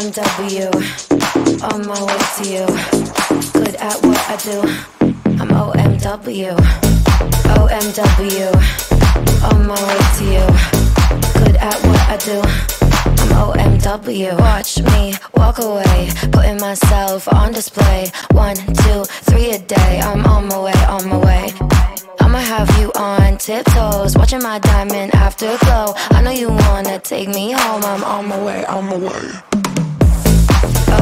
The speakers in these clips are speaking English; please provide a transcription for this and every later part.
OMW, on my way to you. Good at what I do. I'm OMW, OMW, on my way to you. Good at what I do. I'm OMW. Watch me walk away, putting myself on display. One, two, three a day. I'm on my way, on my way. I'ma have you on tiptoes, watching my diamond afterglow. I know you wanna take me home. I'm on my way, on my way.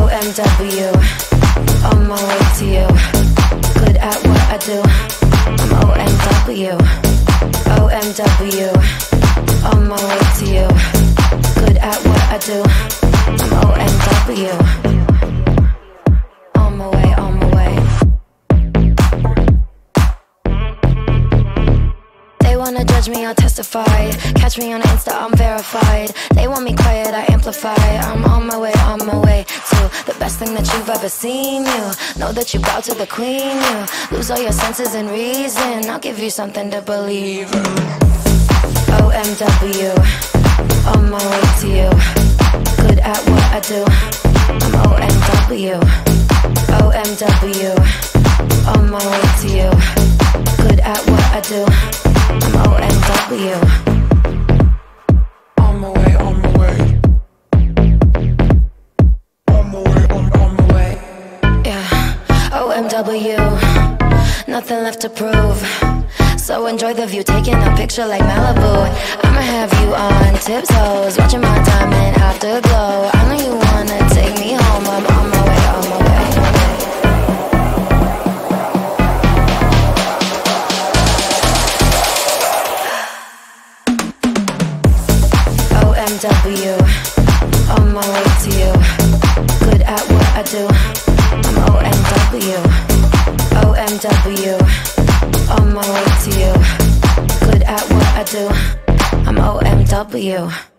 OMW, on my way to you. Good at what I do. I'm OMW, OMW, on my way to you. Good at what I do. I'm OMW, wanna judge me, I'll testify. Catch me on Insta, I'm verified. They want me quiet, I amplify. I'm on my way, on my way to the best thing that you've ever seen. You know that you bow to the queen. You lose all your senses and reason. I'll give you something to believe. OMW, on my way to you. Good at what I do. I'm OMW, OMW, on my way to you. Good at what I do. Nothing left to prove. So enjoy the view, taking a picture like Malibu. I'ma have you on tiptoes, watching my diamond afterglow. On my way to you. Good at what I do. I'm OMW, OMW, on my way to you. Good at what I do. I'm OMW.